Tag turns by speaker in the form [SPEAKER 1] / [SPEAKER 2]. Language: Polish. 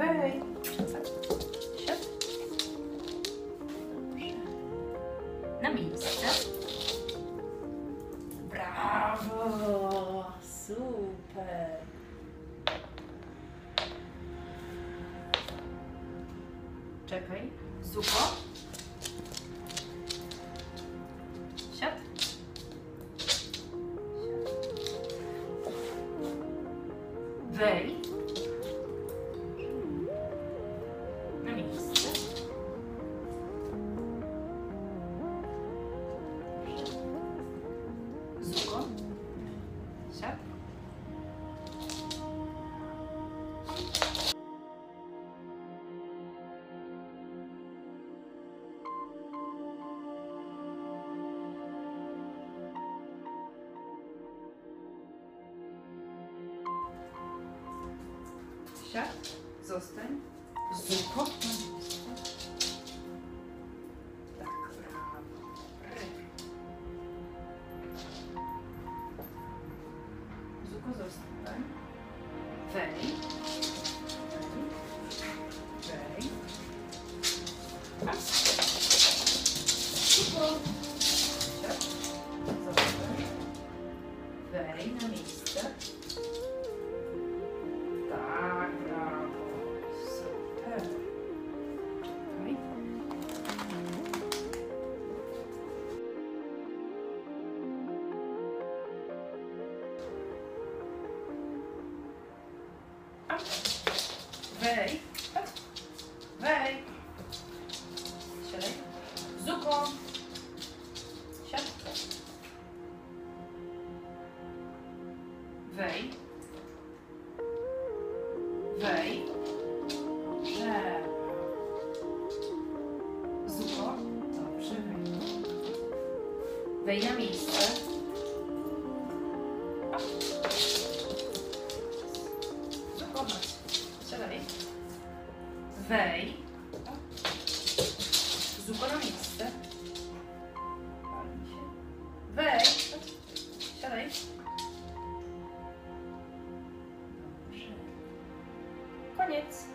[SPEAKER 1] Wej. Siad. Na miejsce. Brawo! Super! Czekaj. Zuko. Siad. Wej. Siad. Siad. Zostań. Zuko. Zuko zostań. Wej. Wej. Wej. Wej. Siadaj. Zuko. Siad. Wej. Wej. Dobrze. Zuko. Dobrze, wej. Wej na miejsce. Wej. Pali się. Wej. Siadaj. Koniec.